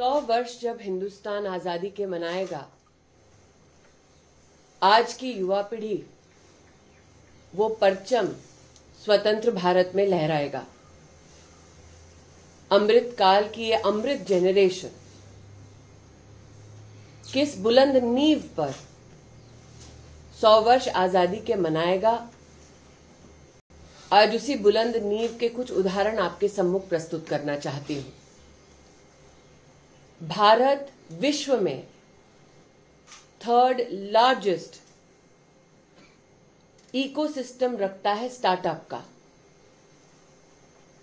सौ वर्ष जब हिंदुस्तान आज़ादी के मनाएगा, आज की युवा पीढ़ी वो परचम स्वतंत्र भारत में लहराएगा। अमृत काल की ये अमृत जेनरेशन किस बुलंद नींव पर सौ वर्ष आज़ादी के मनाएगा, आज उसी बुलंद नींव के कुछ उदाहरण आपके सम्मुख प्रस्तुत करना चाहती हूँ। भारत विश्व में थर्ड लार्जेस्ट इकोसिस्टम रखता है स्टार्टअप का।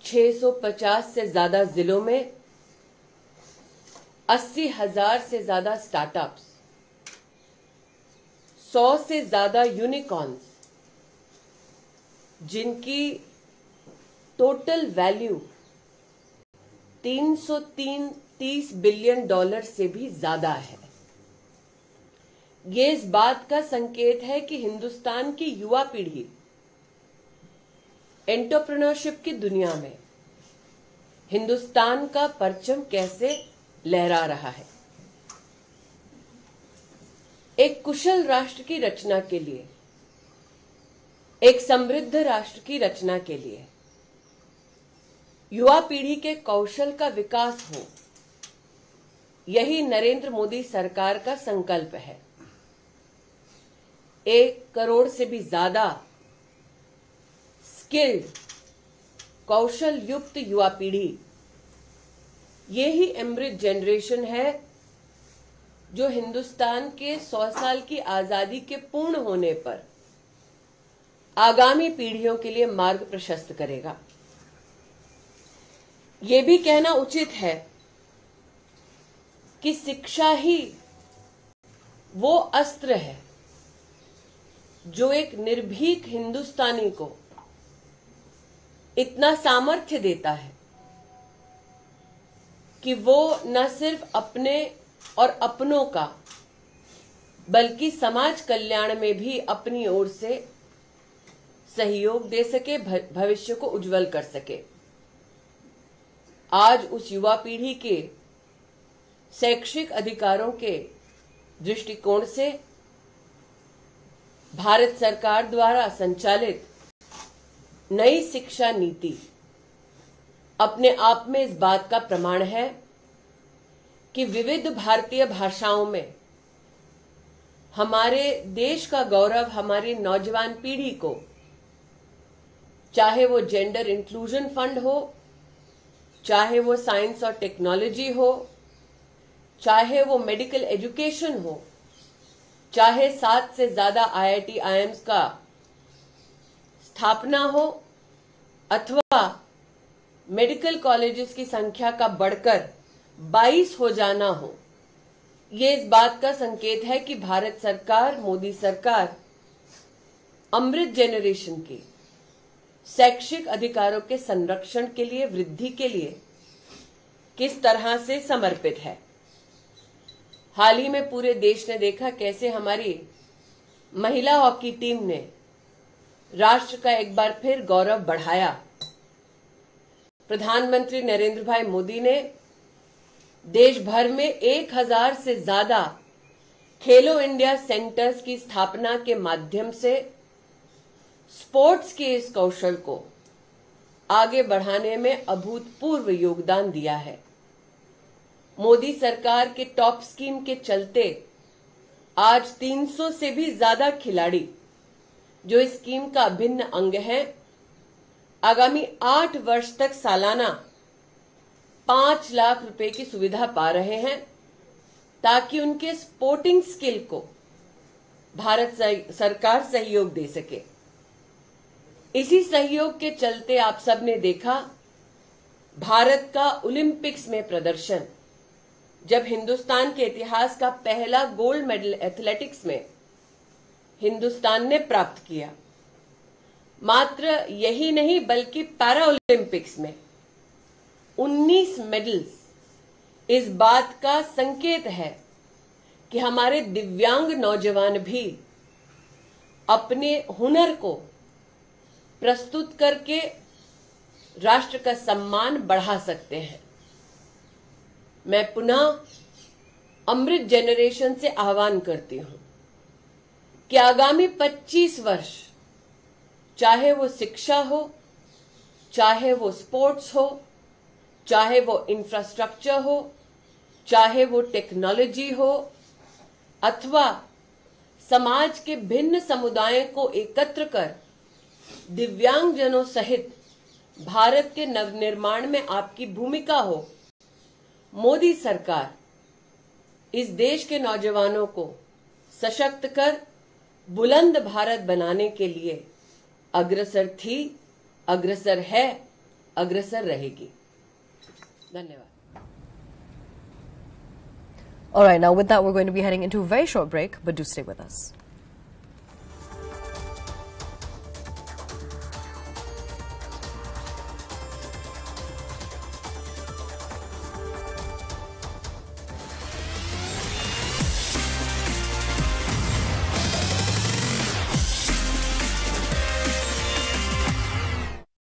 650 से ज़्यादा जिलों में, अस्सी हज़ार से ज़्यादा स्टार्टअप्स सौ से ज़्यादा यूनिकॉर्न्स जिनकी टोटल वैल्यू 303 30 बिलियन डॉलर से भी ज़्यादा है। ये इस बात का संकेत है कि हिंदुस्तान की युवा पीढ़ी एंटरप्रेन्योरशिप की दुनिया में हिंदुस्तान का परचम कैसे लहरा रहा है। एक कुशल राष्ट्र की रचना के लिए, एक समृद्ध राष्ट्र की रचना के लिए, युवा पीढ़ी के कौशल का विकास हो यही नरेंद्र मोदी सरकार का संकल्प है। एक करोड़ से भी ज़्यादा स्किल्ड कौशल युक्त युवा पीढ़ी ये ही अमृत जनरेशन है जो हिंदुस्तान के सौ साल की आज़ादी के पूर्ण होने पर आगामी पीढ़ियों के लिए मार्ग प्रशस्त करेगा। ये भी कहना उचित है कि शिक्षा ही वो अस्त्र है जो एक निर्भीक हिंदुस्तानी को इतना सामर्थ्य देता है कि वो न सिर्फ़ अपने और अपनों का, बल्कि समाज कल्याण में भी अपनी ओर से सहयोग दे सके भविष्य को उज्जवल कर सके। आज उस युवा पीढ़ी के शैक्षिक अधिकारों के दृष्टिकोण से भारत सरकार द्वारा संचालित नई शिक्षा नीति अपने आप में इस बात का प्रमाण है कि विविध भारतीय भाषाओं में हमारे देश का गौरव, हमारी नौजवान पीढ़ी को, चाहे वो जेंडर इंक्लूजन फंड हो, चाहे वो साइंस और टेक्नोलॉजी हो चाहे वो मेडिकल एजुकेशन हो, चाहे सात से ज़्यादा आईआईटी आईएम्स का स्थापना हो, अथवा मेडिकल कॉलेजेस की संख्या का बढ़कर 22 हो जाना हो, ये इस बात का संकेत है कि भारत सरकार, मोदी सरकार, अमृत जेनरेशन के शैक्षिक अधिकारों के संरक्षण के लिए, वृद्धि के लिए किस तरह से समर्पित है। हाल ही में पूरे देश ने देखा कैसे हमारी महिला हॉकी टीम ने राष्ट्र का एक बार फिर गौरव बढ़ाया। प्रधानमंत्री नरेंद्र भाई मोदी ने देश भर में एक हज़ार से ज़्यादा खेलो इंडिया सेंटर्स की स्थापना के माध्यम से स्पोर्ट्स के इस कौशल को आगे बढ़ाने में अभूतपूर्व योगदान दिया है। मोदी सरकार के टॉप स्कीम के चलते आज 300 से भी ज़्यादा खिलाड़ी जो इस स्कीम का अभिन्न अंग है, आगामी आठ वर्ष तक सालाना पाँच लाख रुपए की सुविधा पा रहे हैं ताकि उनके स्पोर्टिंग स्किल को भारत सरकार सहयोग दे सके। इसी सहयोग के चलते आप सबने देखा, भारत का ओलंपिक्स में प्रदर्शन। जब हिंदुस्तान के इतिहास का पहला गोल्ड मेडल एथलेटिक्स में हिंदुस्तान ने प्राप्त किया, मात्र यही नहीं बल्कि पैरा ओलंपिक्स में 19 मेडल्स इस बात का संकेत है कि हमारे दिव्यांग नौजवान भी अपने हुनर को प्रस्तुत करके राष्ट्र का सम्मान बढ़ा सकते हैं। मैं पुनः अमृत जेनरेशन से आह्वान करती हूँ कि आगामी 25 वर्ष, चाहे वो शिक्षा हो, चाहे वो स्पोर्ट्स हो, चाहे वो इंफ्रास्ट्रक्चर हो, चाहे वो टेक्नोलॉजी हो, अथवा समाज के भिन्न समुदायों को एकत्र कर दिव्यांगजनों सहित भारत के नवनिर्माण में आपकी भूमिका हो मोदी सरकार इस देश के नौजवानों को सशक्त कर बुलंद भारत बनाने के लिए अग्रसर थी अग्रसर है अग्रसर रहेगी धन्यवाद All right, now with that, we're going to be heading into a very short break, but do stay with us.